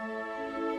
うん。